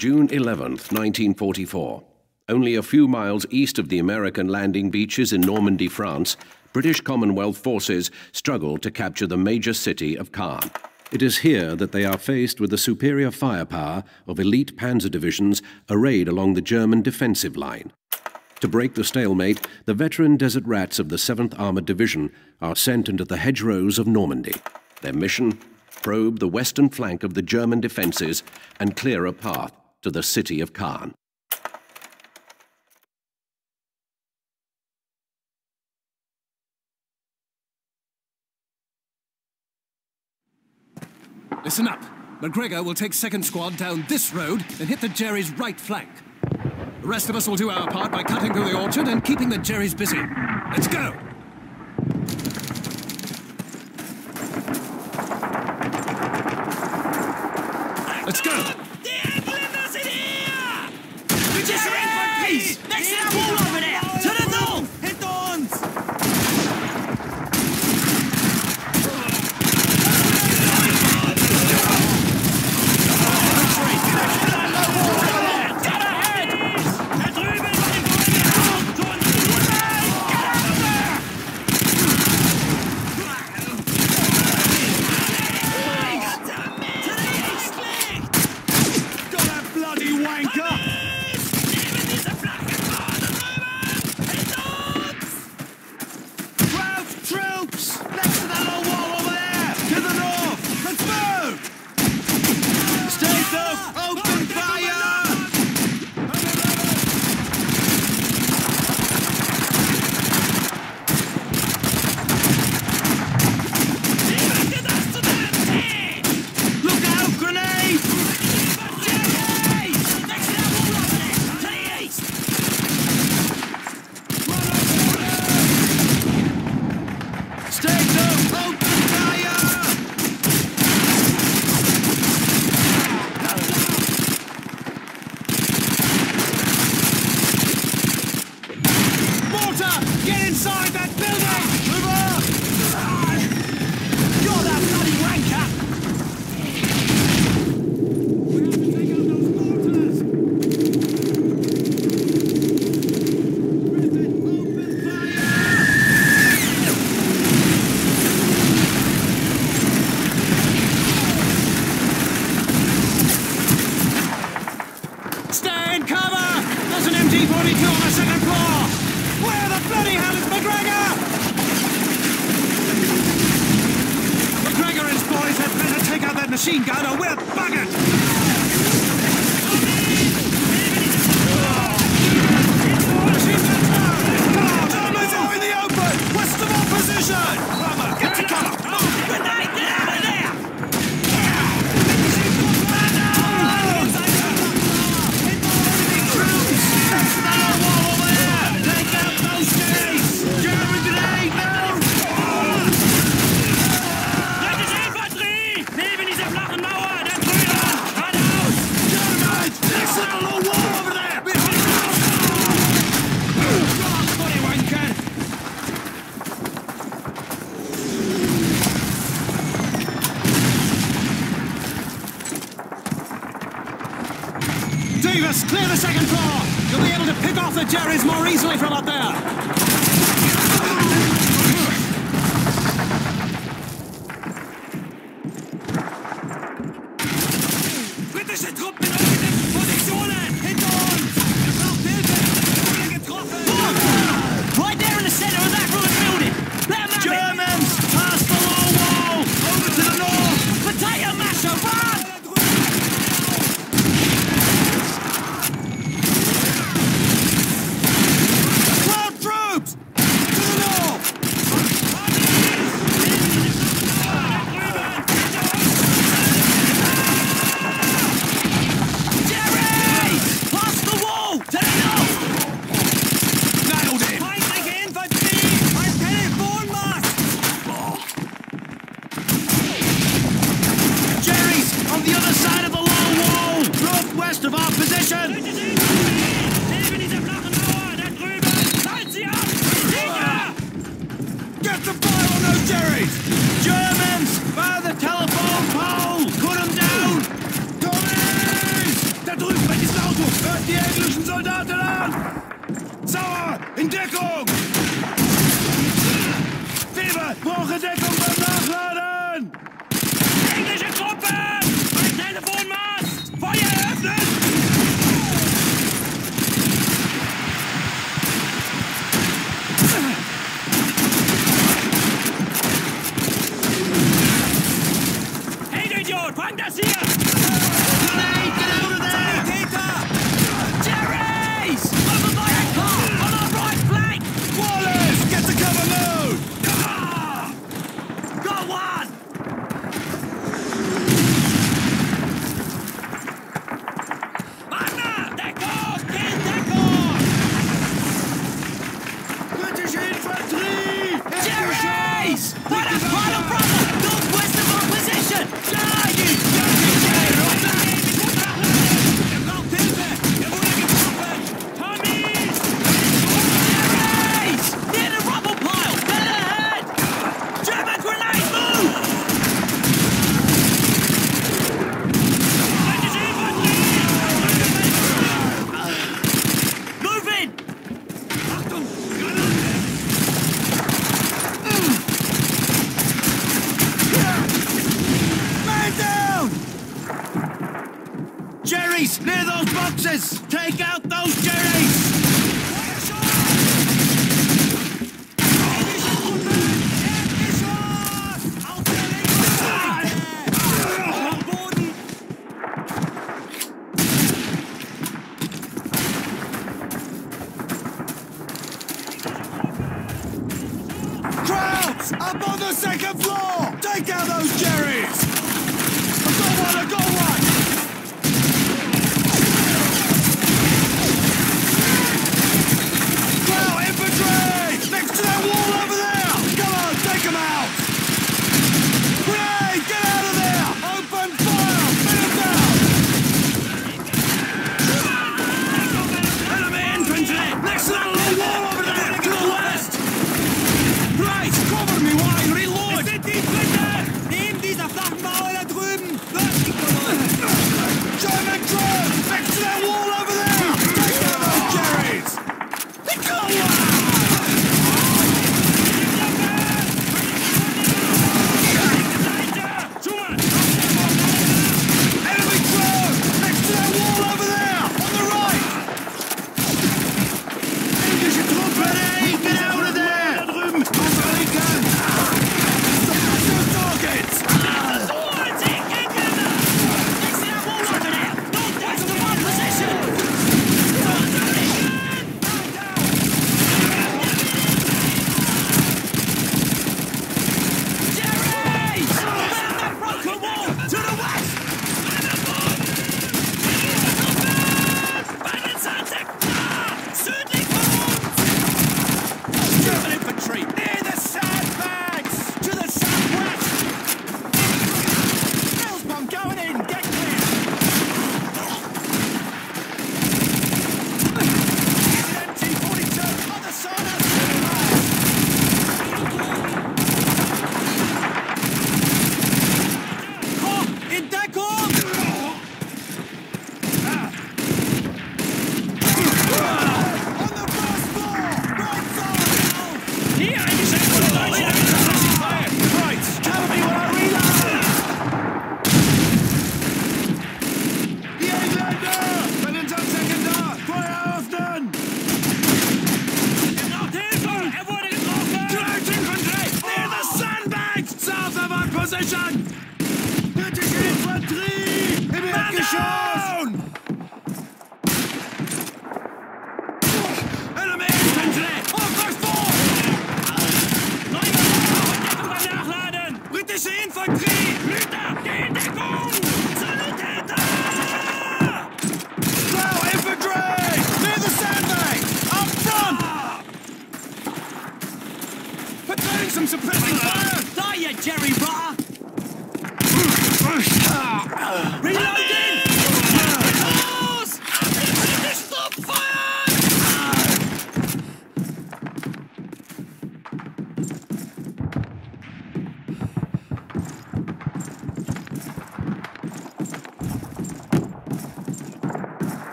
June 11th, 1944. Only a few miles east of the American landing beaches in Normandy, France, British Commonwealth forces struggle to capture the major city of Caen. It is here that they are faced with the superior firepower of elite panzer divisions arrayed along the German defensive line. To break the stalemate, the veteran desert rats of the 7th Armoured Division are sent into the hedgerows of Normandy. Their mission? Probe the western flank of the German defences and clear a path to the city of Caen. Listen up. McGregor will take second squad down this road and hit the Jerry's right flank. The rest of us will do our part by cutting through the orchard and keeping the Jerry's busy. Let's go! Let's go! Next to that wall over there! To the north! Hit ons! Got that bloody wanker! Twelve troops! Next to that old wall over there! To the north! Let's move! Stay up! Open fire! Look out, grenade! Stay up! Open fire! Mortar! Get inside that building! You're that bloody wanker! Stay in cover! There's an MG-42 on the second floor! Where the bloody hell is McGregor? McGregor and his boys had better take out that machine gun or we're buggered! Germans the Jerrys more easily from up there! Britische Truppen Jerry's! Near those boxes! Take out those Jerry's! Up on the second floor! Take out those Jerry's! I got one, I got one!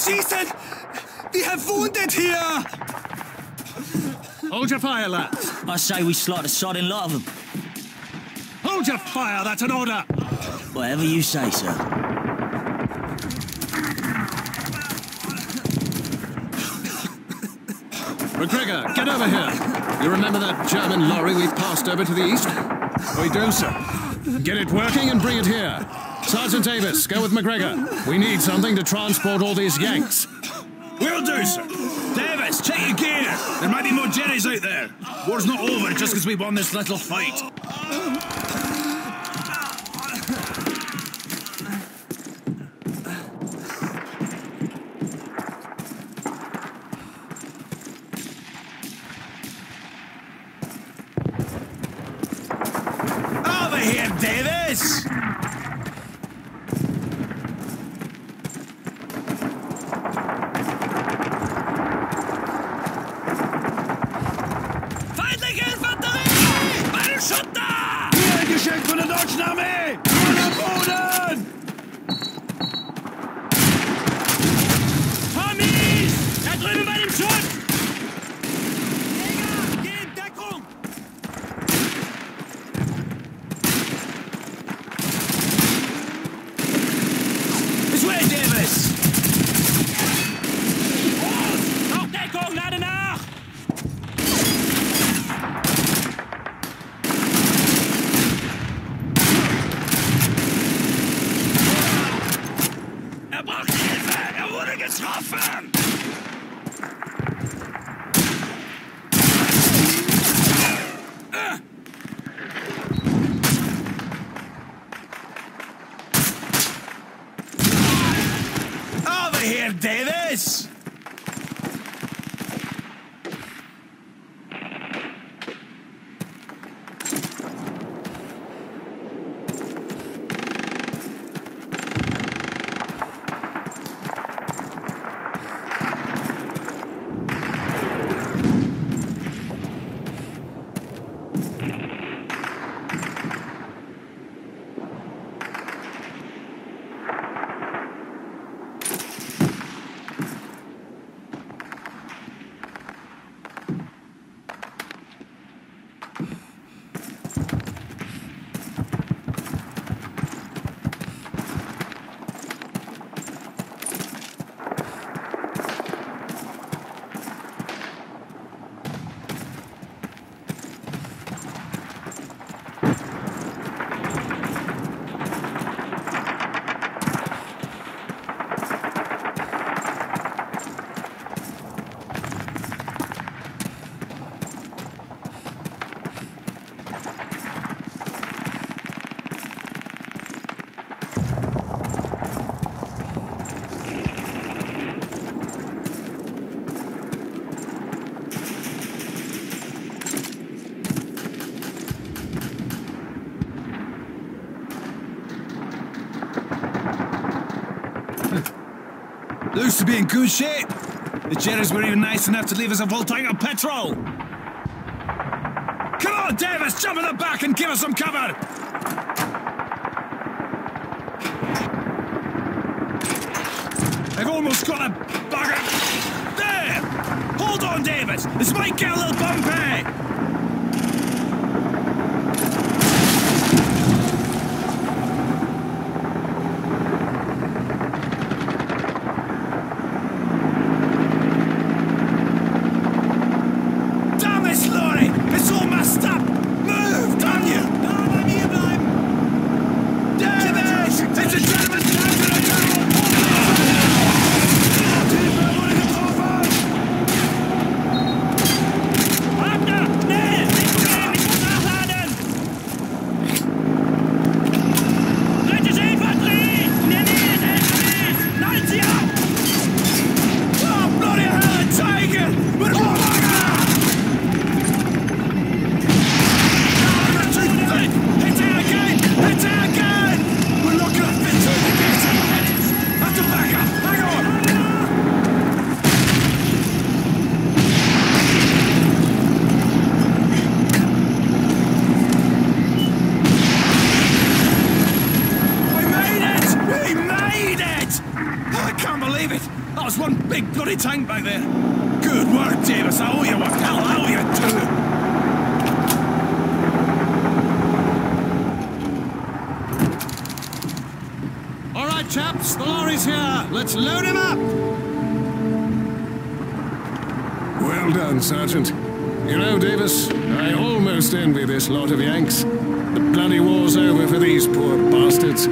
Schießen! We have wounded here! Hold your fire, lads. I say we slot a sodding lot of them. Hold your fire, that's an order. Whatever you say, sir. McGregor, get over here. You remember that German lorry we passed over to the east? We do, sir. Get it working and bring it here. Sergeant Davis, go with McGregor. We need something to transport all these Yanks. Will do, sir. Davis, check your gear. There might be more Jerrys out there. War's not over just because we won this little fight. geschenkt von der deutschen Armee! To be in good shape. The Jerrys were even nice enough to leave us a full tank of petrol. Come on, Davis, jump in the back and give us some cover. I've almost got a bugger. There! Hold on, Davis. This might get a little bumpy. Damn this lorry! It's all messed up! Move, damn you! Da, bei mir bleiben! Davis! It's a gentleman's time for the tunnel! Abner, it's one big bloody tank back there. Good work, Davis. I owe you one. Hell, I owe you two. All right, chaps, the lorry's here. Let's load him up. Well done, Sergeant. You know, Davis, I almost envy this lot of Yanks. The bloody war's over for these poor bastards.